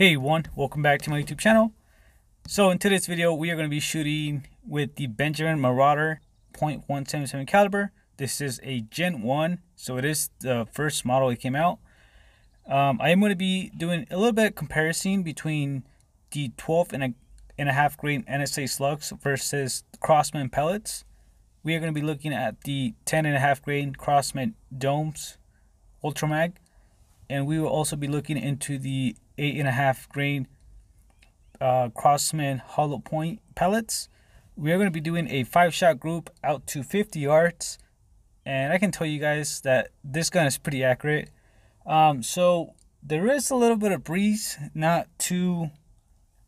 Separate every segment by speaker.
Speaker 1: Hey everyone, welcome back to my YouTube channel. So in today's video, we are going to be shooting with the Benjamin Marauder .177 caliber. This is a Gen 1, so it is the first model that came out. Um, I am going to be doing a little bit of comparison between the 12 and a, and a half grain NSA slugs versus Crosman pellets. We are going to be looking at the 10 and a half grain Crosman domes Ultramag and we will also be looking into the eight and a half grain uh, Crosman hollow point pellets. We are going to be doing a five shot group out to 50 yards, and I can tell you guys that this gun is pretty accurate. Um, so there is a little bit of breeze, not too.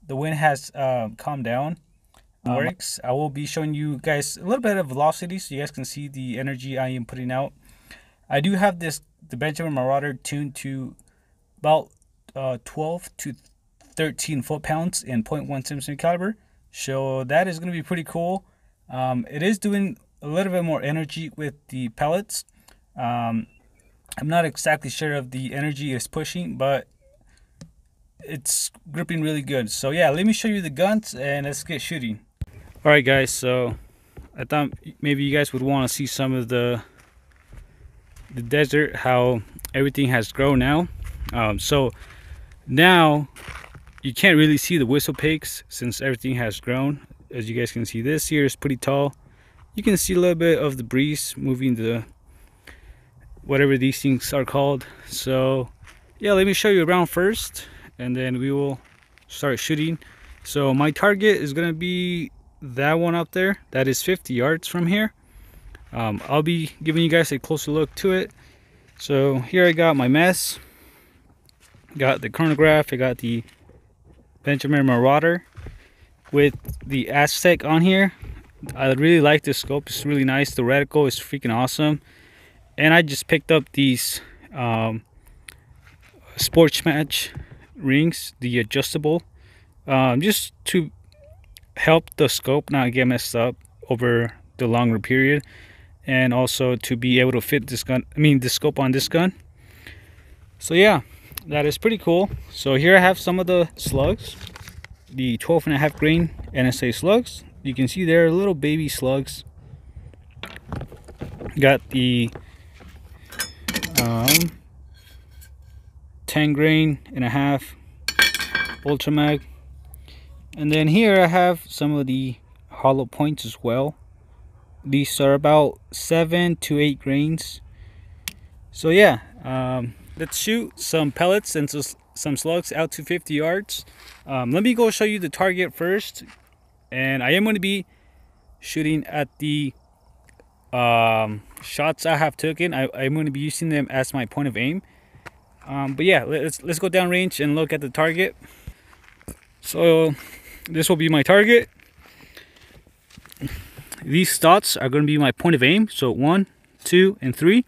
Speaker 1: The wind has uh, calmed down. Um, works. I will be showing you guys a little bit of velocity so you guys can see the energy I am putting out. I do have this the Benjamin Marauder tuned to about uh, 12 to 13 foot pounds in .177 caliber. So that is going to be pretty cool. Um, it is doing a little bit more energy with the pellets. Um, I'm not exactly sure of the energy it's pushing, but it's gripping really good. So yeah, let me show you the guns and let's get shooting. All right, guys. So I thought maybe you guys would want to see some of the the desert how everything has grown now um, so now you can't really see the whistle peaks since everything has grown. As you guys can see this here is pretty tall. You can see a little bit of the breeze moving the whatever these things are called. So yeah let me show you around first and then we will start shooting. So my target is to be that one up there. That is 50 yards from here. Um, I'll be giving you guys a closer look to it. So here I got my mess got the chronograph I got the Benjamin Marauder with the Aztec on here. I really like this scope it's really nice the reticle is freaking awesome. And I just picked up these um, Sportsmatch rings the adjustable. Um, just to help the scope not get messed up over the longer period and also to be able to fit this gun I mean the scope on this gun. So yeah that is pretty cool. So here I have some of the slugs the 12 and a half grain NSA slugs. You can see they're little baby slugs. Got the um, 10 grain and a half Ultramag. And then here I have some of the hollow points as well. These are about seven to eight grains. So yeah um, let's shoot some pellets and some slugs out to 50 yards. Um, let me go show you the target first. And I am going to be shooting at the um, shots I have taken. I, am going to be using them as my point of aim. Um, but yeah let's let's go down range and look at the target. So this will be my target. These dots are going to be my point of aim. So one two and three.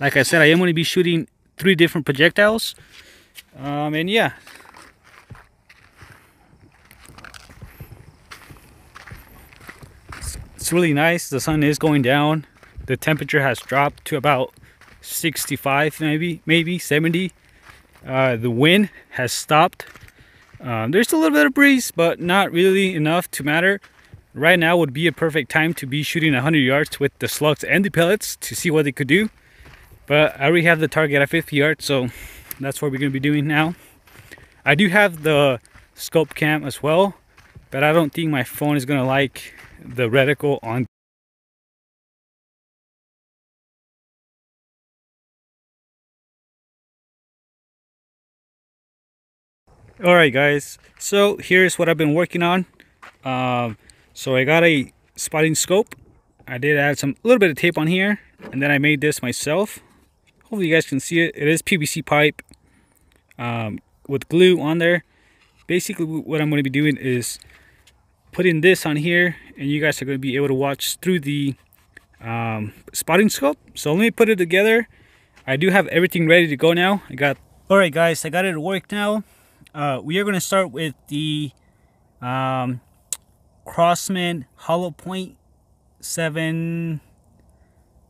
Speaker 1: Like i said i am going to be shooting three different projectiles. Um, and yeah. It's really nice. The sun is going down. The temperature has dropped to about 65 maybe maybe 70 uh, the wind has stopped. Um, there's a little bit of breeze but not really enough to matter. Right now would be a perfect time to be shooting 100 yards with the slugs and the pellets to see what they could do but I already have the target at 50 yards so that's what we're going to be doing now I do have the scope cam as well but I don't think my phone is going to like the reticle on all right guys so here's what I've been working on um, so I got a spotting scope. I did add some a little bit of tape on here and then I made this myself. Hopefully you guys can see it. It is PVC pipe um, with glue on there. Basically what I'm going to be doing is putting this on here and you guys are going to be able to watch through the um, spotting scope. So let me put it together. I do have everything ready to go now. I got all right guys I got it to work now. Uh, we are going to start with the um, Crosman hollow point seven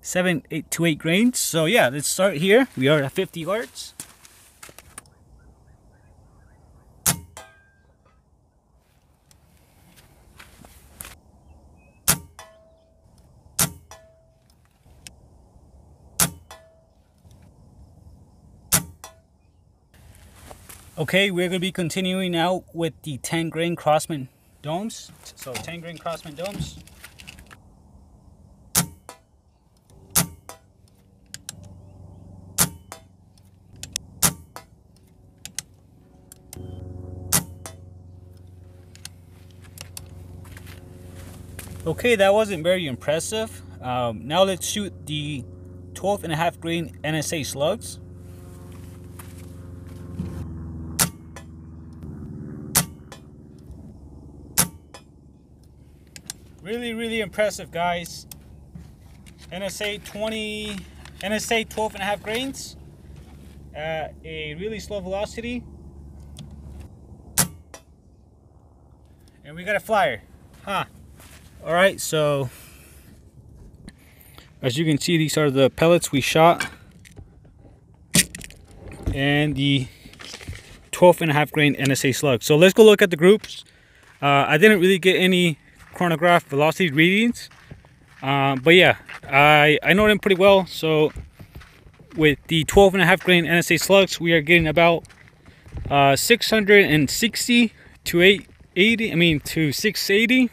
Speaker 1: 7828 grains. So yeah, let's start here. We are at 50 yards. Okay, we're going to be continuing out with the 10 grain Crosman domes. So 10 grain Crosman domes. Okay, that wasn't very impressive. Um, now let's shoot the 12 and a half grain NSA slugs. Really, really impressive, guys. NSA 20, NSA 12 and a half grains at a really slow velocity. And we got a flyer, huh? All right, so as you can see, these are the pellets we shot and the 12 and a half grain NSA slug. So let's go look at the groups. Uh, I didn't really get any chronograph velocity readings, uh, but yeah, I, I know them pretty well. So with the 12 and a half grain NSA slugs, we are getting about uh, 660 to 880, I mean to 680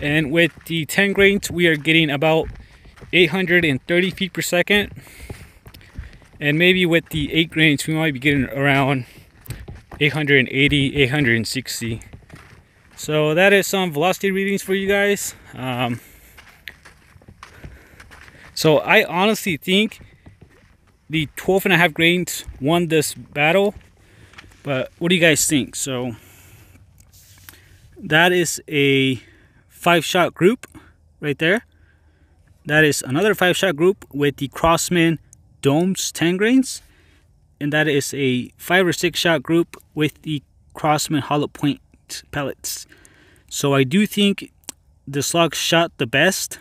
Speaker 1: and with the 10 grains we are getting about 830 feet per second. And maybe with the 8 grains we might be getting around 880 860 so that is some velocity readings for you guys. Um, so I honestly think the 12 and a half grains won this battle but what do you guys think? So that is a five shot group right there. That is another five shot group with the Crosman Domes 10 grains. And that is a five or six shot group with the Crosman Hollow Point pellets. So I do think the slug shot the best.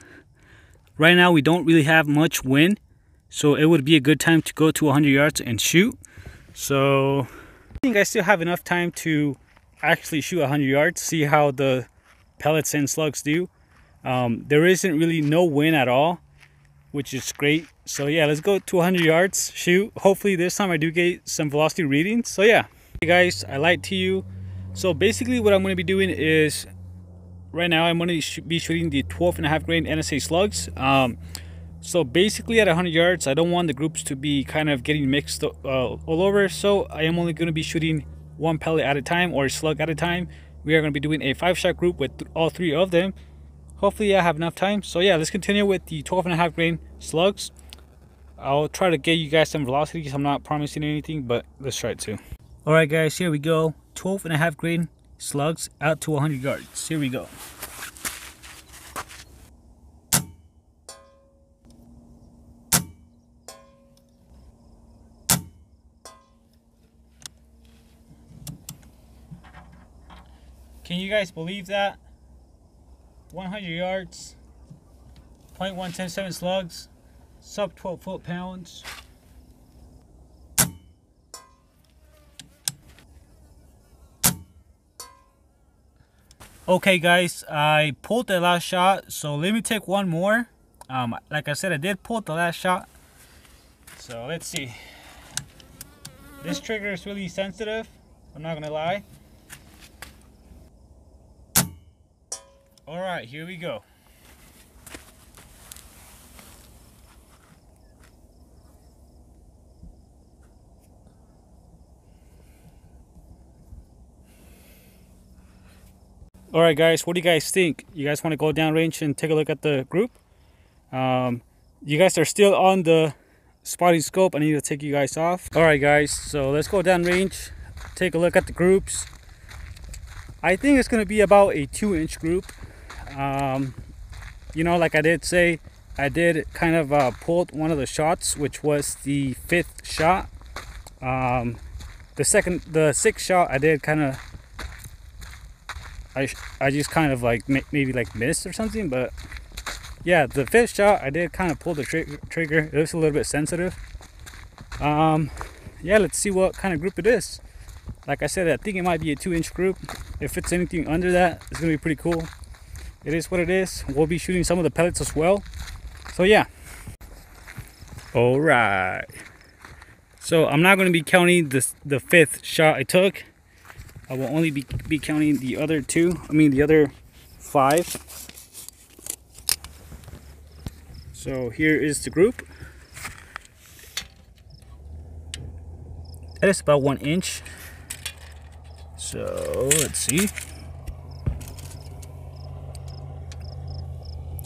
Speaker 1: Right now we don't really have much wind. So it would be a good time to go to 100 yards and shoot. So I think I still have enough time to actually shoot 100 yards. See how the pellets and slugs do. Um, there isn't really no wind at all, which is great. So yeah, let's go to 100 yards, shoot. Hopefully this time I do get some velocity readings. So yeah, hey guys, I lied to you. So basically what I'm going to be doing is, right now I'm going to be shooting the 12 and a half grain NSA slugs. Um, so basically at 100 yards, I don't want the groups to be kind of getting mixed uh, all over. So I am only going to be shooting one pellet at a time or a slug at a time we are going to be doing a five shot group with all three of them. Hopefully i have enough time. So yeah let's continue with the 12 and a half grain slugs. I'll try to get you guys some velocities i'm not promising anything but let's try it too. All right guys here we go. 12 and a half grain slugs out to 100 yards. Here we go Can you guys believe that? 100 yards, 0.177 slugs, sub 12 foot pounds. Okay guys, I pulled the last shot, so let me take one more. Um, like I said, I did pull the last shot. So let's see. This trigger is really sensitive, I'm not gonna lie. All right, here we go. All right, guys, what do you guys think? You guys want to go down range and take a look at the group? Um, you guys are still on the spotting scope. I need to take you guys off. All right, guys, so let's go down range, take a look at the groups. I think it's going to be about a two inch group um, you know like I did say I did kind of uh, pulled one of the shots which was the fifth shot. Um, the second the sixth shot I did kind of I, I just kind of like maybe like missed or something but yeah the fifth shot I did kind of pull the tri trigger. It was a little bit sensitive. Um, yeah let's see what kind of group it is. Like I said I think it might be a two inch group. If it's anything under that it's gonna be pretty cool it is what it is we'll be shooting some of the pellets as well so yeah all right So I'm not going to be counting the, the fifth shot I took. I will only be, be counting the other two, I mean the other five. So here is the group. That is about one inch. So let's see.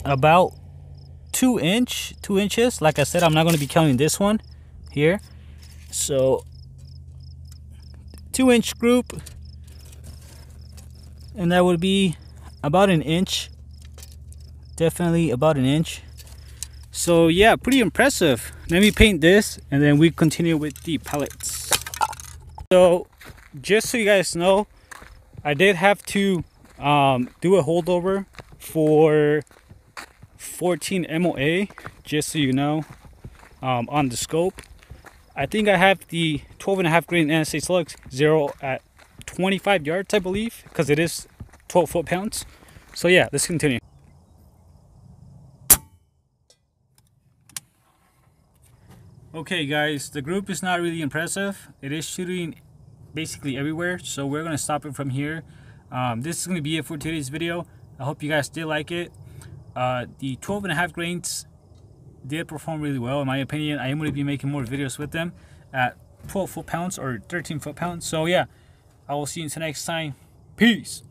Speaker 1: About two inch, two inches. Like I said, I'm not going to be counting this one here. So two inch group. And that would be about an inch. Definitely about an inch. So yeah, pretty impressive. Let me paint this and then we continue with the pellets. So just so you guys know, I did have to um, do a holdover for 14 MOA, just so you know, um, on the scope. I think I have the 12 and a half grain NSA slugs zero at 25 yards, I believe, because it is 12 foot pounds. So yeah, let's continue. Okay guys, the group is not really impressive. It is shooting basically everywhere, so we're gonna stop it from here. Um, this is gonna be it for today's video. I hope you guys did like it. Uh, the 12 and a half grains did perform really well in my opinion. I am gonna be making more videos with them at 12 foot pounds or 13 foot pounds. So yeah, I will see you until next time. Peace.